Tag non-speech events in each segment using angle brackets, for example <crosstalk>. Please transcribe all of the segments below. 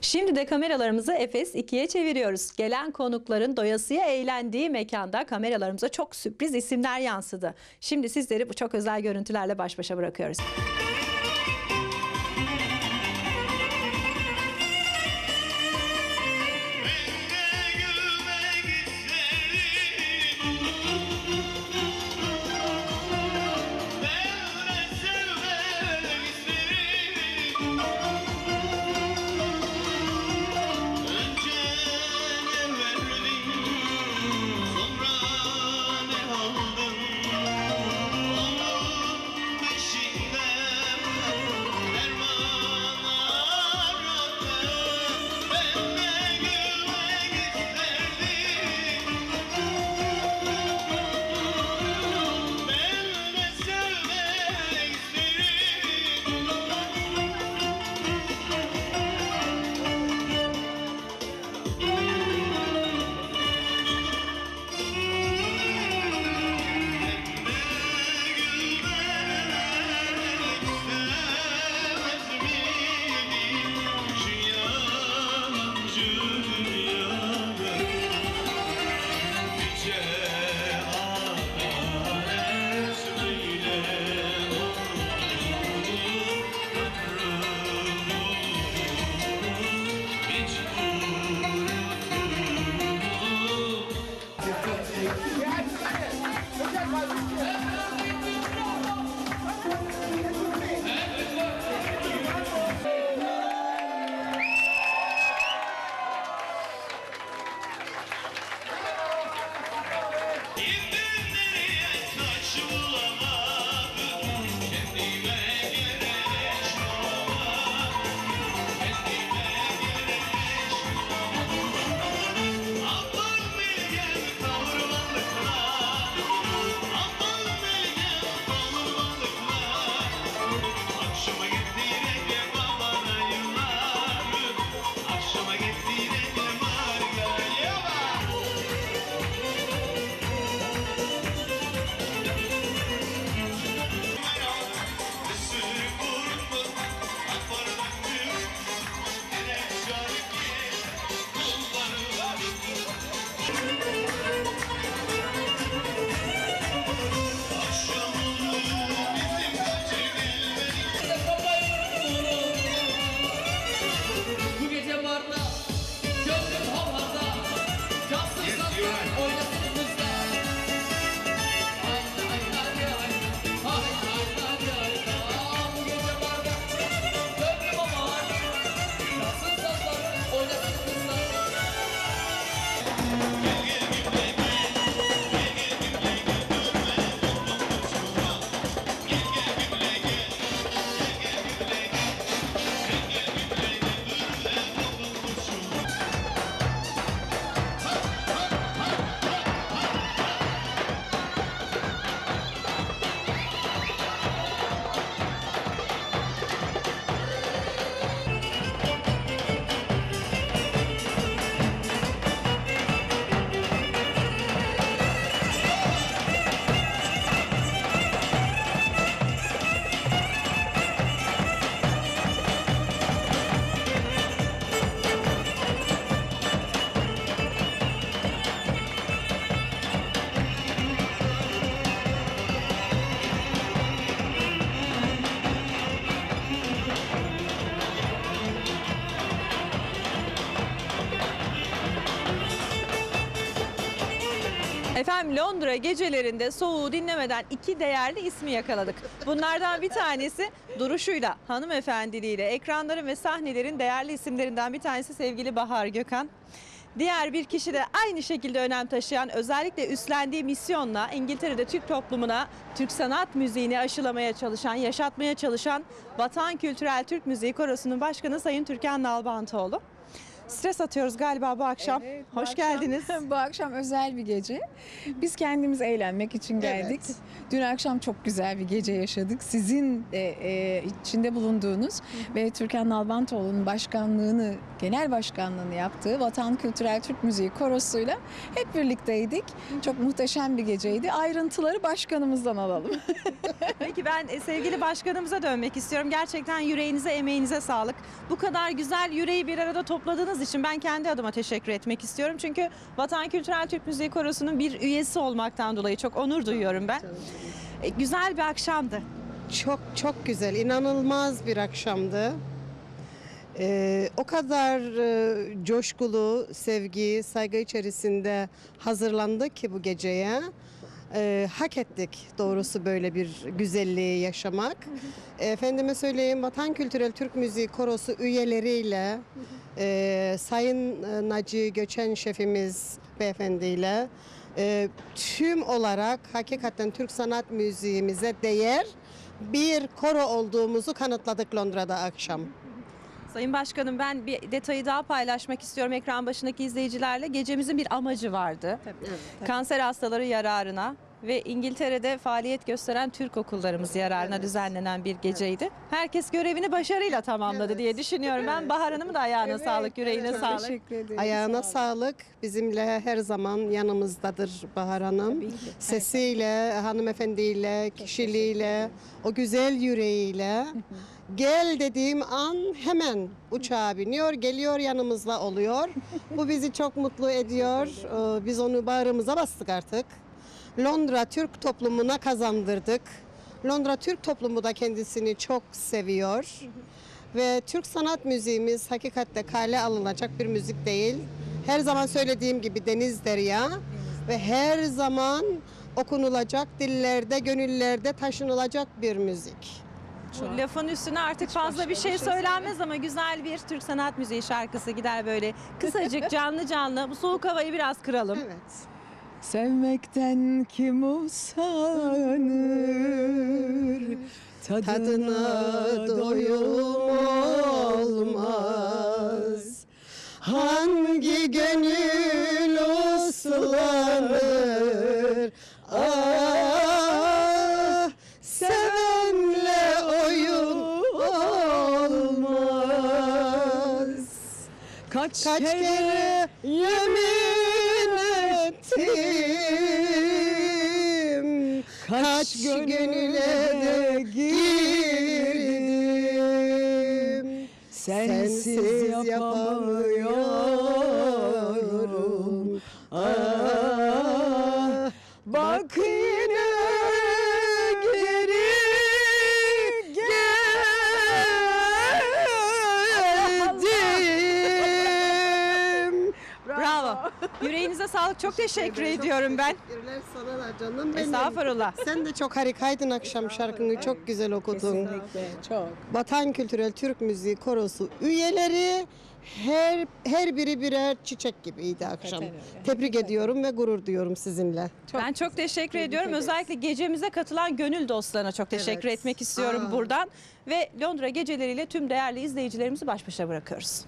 Şimdi de kameralarımızı Efes 2'ye çeviriyoruz. Gelen konukların doyasıya eğlendiği mekanda kameralarımıza çok sürpriz isimler yansıdı. Şimdi sizleri bu çok özel görüntülerle baş başa bırakıyoruz. Efendim Londra gecelerinde soğuğu dinlemeden iki değerli ismi yakaladık. Bunlardan bir tanesi duruşuyla, hanımefendiliğiyle, ekranların ve sahnelerin değerli isimlerinden bir tanesi sevgili Bahar Gökhan. Diğer bir kişi de aynı şekilde önem taşıyan özellikle üstlendiği misyonla İngiltere'de Türk toplumuna Türk sanat müziğini aşılamaya çalışan, yaşatmaya çalışan Vatan Kültürel Türk Müziği Korosu'nun başkanı Sayın Türkan Nalbantoğlu. Stres atıyoruz galiba bu akşam. Evet, bu Hoş akşam- geldiniz. <laughs> bu akşam özel bir gece. Biz kendimiz eğlenmek için geldik. Dün akşam çok güzel bir gece yaşadık. Sizin de e, içinde bulunduğunuz ve Türkan Nalbantoğlu'nun başkanlığını, genel başkanlığını yaptığı Vatan Kültürel Türk Müziği Korosu'yla hep birlikteydik. Çok muhteşem bir geceydi. Ayrıntıları başkanımızdan alalım. <laughs> Peki ben e, sevgili başkanımıza dönmek istiyorum. Gerçekten yüreğinize, emeğinize sağlık. Bu kadar güzel yüreği bir arada topladığınız için ben kendi adıma teşekkür etmek istiyorum. Çünkü Vatan Kültürel Türk Müziği Korosu'nun bir üyesi olmaktan dolayı çok onur duyuyorum ben. E, Güzel bir akşamdı. Çok çok güzel, inanılmaz bir akşamdı. Ee, o kadar e, coşkulu, sevgi, saygı içerisinde hazırlandık ki bu geceye. Ee, hak ettik doğrusu böyle bir güzelliği yaşamak. Efendime söyleyeyim Vatan Kültürel Türk Müziği Korosu üyeleriyle, e, Sayın e, Naci Göçen şefimiz beyefendiyle e, tüm olarak hakikaten Türk sanat müziğimize değer bir koro olduğumuzu kanıtladık Londra'da akşam. Sayın Başkanım ben bir detayı daha paylaşmak istiyorum ekran başındaki izleyicilerle. Gecemizin bir amacı vardı. Kanser hastaları yararına ve İngiltere'de faaliyet gösteren Türk okullarımız yararına düzenlenen bir geceydi. Herkes görevini başarıyla tamamladı diye düşünüyorum. Ben Bahar Hanım'ın da ayağına sağlık, yüreğine Çok sağlık. Teşekkür ederim. Ayağına Sağ sağlık. Bizimle her zaman yanımızdadır Bahar Hanım. Sesiyle, hanımefendiyle, kişiliğiyle, o güzel yüreğiyle. Gel dediğim an hemen uçağa biniyor, geliyor yanımızda oluyor. Bu bizi çok mutlu ediyor. Ee, Biz onu bağrımıza bastık artık. Londra Türk toplumuna kazandırdık. Londra Türk toplumu da kendisini çok seviyor. Ve Türk sanat müziğimiz hakikatte kale alınacak bir müzik değil. Her zaman söylediğim gibi deniz derya ve her zaman okunulacak dillerde, gönüllerde taşınılacak bir müzik. Bu lafın üstüne artık fazla bir şey söylenmez ama güzel bir Türk sanat müziği şarkısı gider böyle kısacık <laughs> canlı canlı. Bu soğuk havayı biraz kıralım. Evet. Sevmekten kim usanır Tadına doyum olmaz. Hangi gönül uslanır? Kaç, Kaç kere yemin ettim? Kaç gönüle de sağlık. Çok teşekkür ediyorum ben. Teşekkürler sana da canım benim. Estağfurullah. Sen de çok harikaydın akşam şarkını çok güzel okudun. Kesinlikle çok. Vatan Kültürel Türk Müziği Korosu üyeleri her her biri birer çiçek gibiydi akşam. Tebrik ediyorum ve gurur duyuyorum sizinle. ben çok teşekkür ediyorum. Özellikle gecemize katılan gönül dostlarına çok teşekkür Evet. etmek istiyorum Aa. buradan. Ve Londra geceleriyle tüm değerli izleyicilerimizi baş başa bırakıyoruz.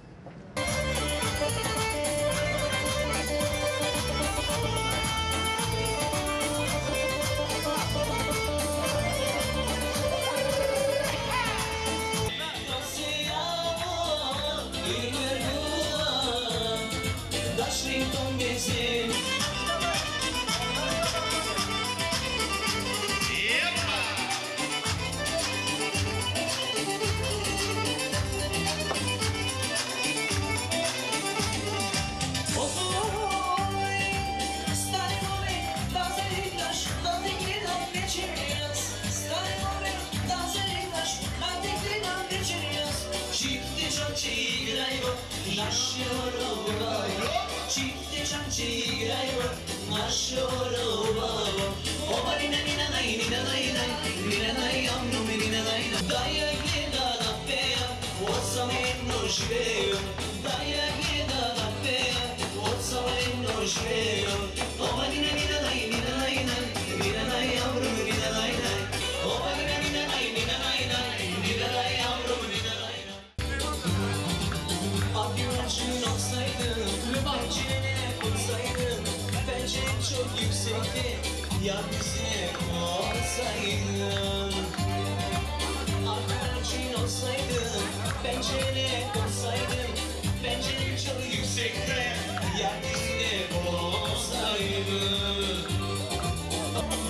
çiğreyva Yaşıyor baba Çifte çam çiğreyva Yaşıyor Oba nina nina nay nina nay nay Nina nay yam num nina nay nay Daya yeda da feya Otsa men no shveyo Daya da feya Otsa men no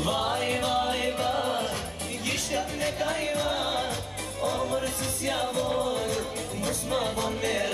Vay vay vay Giştem ne kayva Omur sus yavur Musma bomber